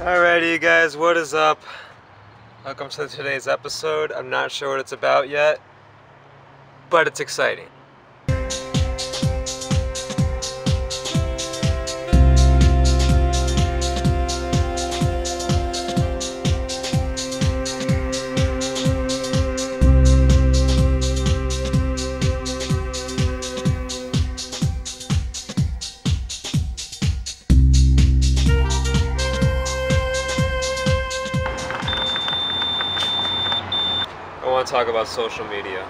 Alrighty, you guys, what is up? Welcome to today's episode. I'm not sure what it's about yet, but it's exciting. Talk about social media.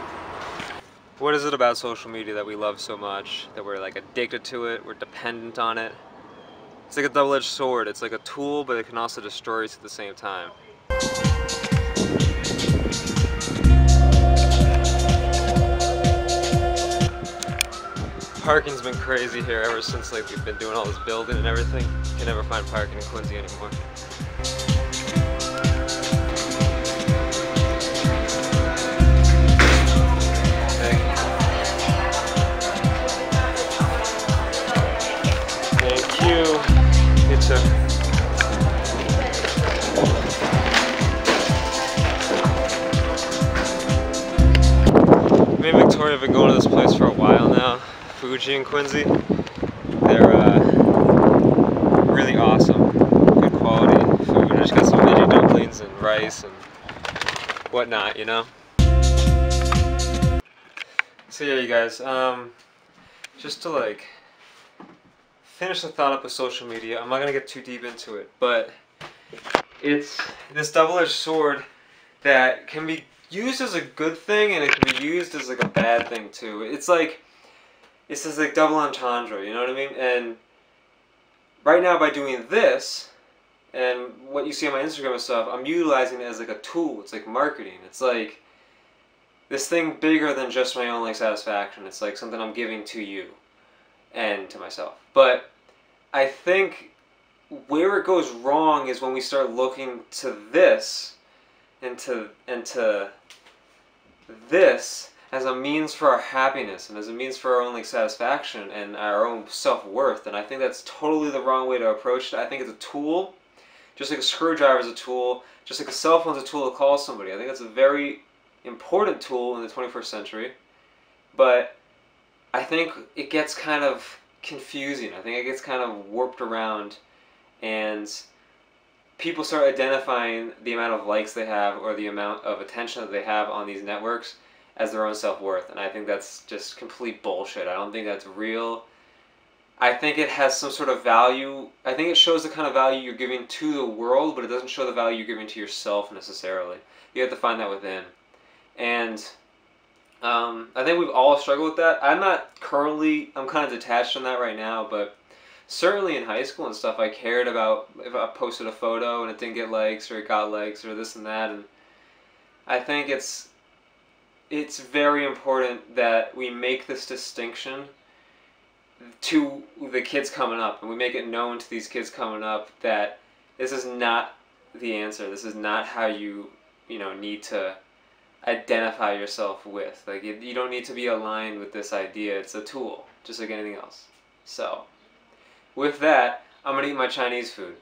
What is it about social media that we love so much? That we're like addicted to it, we're dependent on it? It's like a double edged sword. It's like a tool, but it can also destroy us at the same time. Parking's been crazy here ever since like we've been doing all this building and everything. Can never find parking in Quincy anymore. Have been going to this place for a while now. Fuji and Quincy. They're uh, really awesome. Good quality food. I just got some veggie dumplings and rice and whatnot, you know? So yeah, you guys, um, just to like finish the thought up with social media. I'm not gonna get too deep into it, but it's this double-edged sword that can be used as a good thing and it can be used as like a bad thing too. It's like it's this like double entendre, you know what I mean? And right now by doing this and what you see on my Instagram and stuff, I'm utilizing it as like a tool. It's like marketing. It's like this thing bigger than just my own like satisfaction. It's like something I'm giving to you and to myself. But I think where it goes wrong is when we start looking to this and to and to this as a means for our happiness and as a means for our own like satisfaction and our own self-worth. And i think that's totally the wrong way to approach it. I think it's a tool just like a screwdriver is a tool just like a cell phone is a tool to call somebody. I think that's a very important tool in the 21st century. But i think it gets kind of confusing. I think it gets kind of warped around and people start identifying the amount of likes they have or the amount of attention that they have on these networks as their own self-worth and i think that's just complete bullshit. I don't think that's real. I think it has some sort of value. I think it shows the kind of value you're giving to the world but it doesn't show the value you're giving to yourself necessarily. You have to find that within. And um, i think we've all struggled with that. I'm not currently i'm kind of detached from that right now but certainly in high school and stuff, I cared about if I posted a photo and it didn't get likes or it got likes or this and that. And I think it's it's very important that we make this distinction to the kids coming up, and we make it known to these kids coming up that this is not the answer. This is not how you you know need to identify yourself with. Like you, you don't need to be aligned with this idea. It's a tool, just like anything else. So with that, I'm gonna eat my Chinese food.